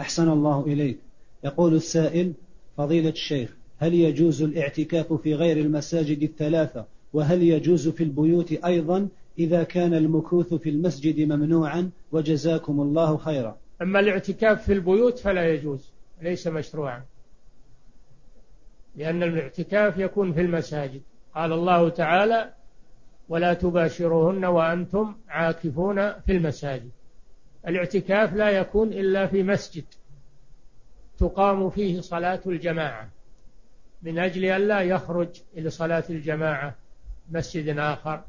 أحسن الله إليك. يقول السائل فضيلة الشيخ هل يجوز الاعتكاف في غير المساجد الثلاثة؟ وهل يجوز في البيوت أيضا إذا كان المكوث في المسجد ممنوعا؟ وجزاكم الله خيرا. أما الاعتكاف في البيوت فلا يجوز ليس مشروعا. لأن الاعتكاف يكون في المساجد. قال الله تعالى ولا تباشروهن وأنتم عاكفون في المساجد. الاعتكاف لا يكون إلا في مسجد تقام فيه صلاة الجماعة من أجل أن لا يخرج إلى صلاة الجماعة مسجد آخر.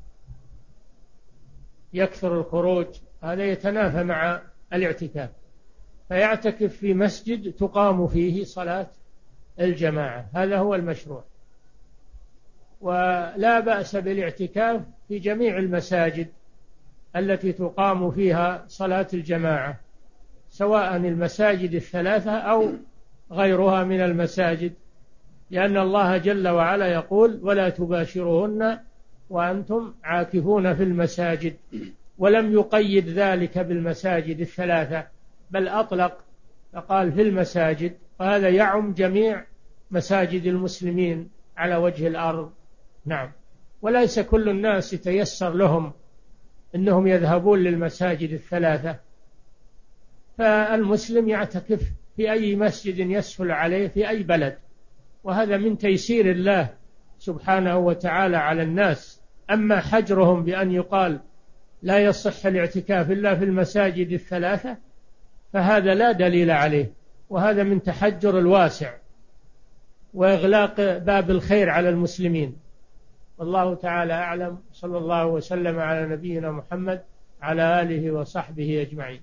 يكثر الخروج هذا يتنافى مع الاعتكاف. فيعتكف في مسجد تقام فيه صلاة الجماعة هذا هو المشروع. ولا بأس بالاعتكاف في جميع المساجد التي تقام فيها صلاة الجماعة سواء المساجد الثلاثة أو غيرها من المساجد لأن الله جل وعلا يقول ولا تباشرهن وأنتم عاكفون في المساجد ولم يقيد ذلك بالمساجد الثلاثة بل أطلق فقال في المساجد وهذا يعم جميع مساجد المسلمين على وجه الأرض. نعم. وليس كل الناس يتيسر لهم أنهم يذهبون للمساجد الثلاثة. فالمسلم يعتكف في أي مسجد يسهل عليه في أي بلد. وهذا من تيسير الله سبحانه وتعالى على الناس. أما حجرهم بأن يقال لا يصح الاعتكاف إلا في المساجد الثلاثة فهذا لا دليل عليه. وهذا من تحجر الواسع وإغلاق باب الخير على المسلمين. والله تعالى أعلم صلى الله وسلم على نبينا محمد على آله وصحبه أجمعين.